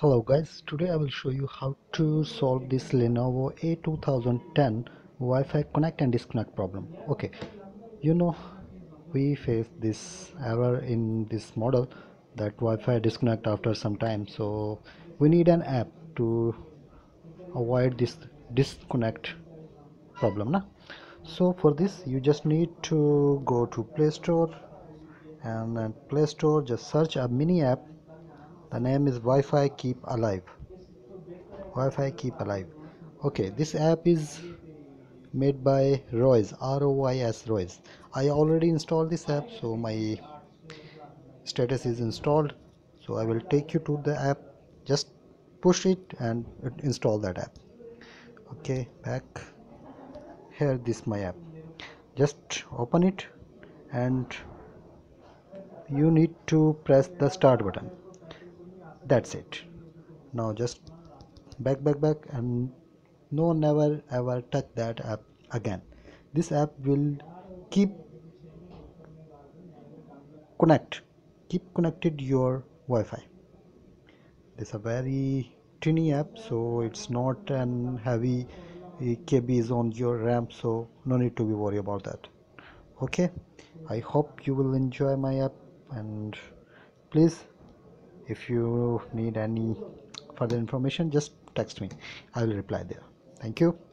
Hello guys, today I will show you how to solve this Lenovo A2010 Wi-Fi connect and disconnect problem. Okay, you know we face this error in this model that Wi-Fi disconnect after some time so we need an app to avoid this disconnect problem na? so for this you just need to go to Play Store and then Play Store just search a mini app the name is wi-fi keep alive. Wi-fi keep alive. Okay this app is made by Royce R-O-Y-S Royce. I already installed this app so my status is installed. So I will take you to the app. Just push it and install that app. Okay back here this my app. Just open it and you need to press the start button that's it. Now just back back back and no never ever touch that app again. This app will keep connect keep connected your Wi-Fi. This is a very tiny app so it's not an heavy eh, KBs on your RAM so no need to be worried about that. Okay? I hope you will enjoy my app and please if you need any further information just text me. I will reply there. Thank you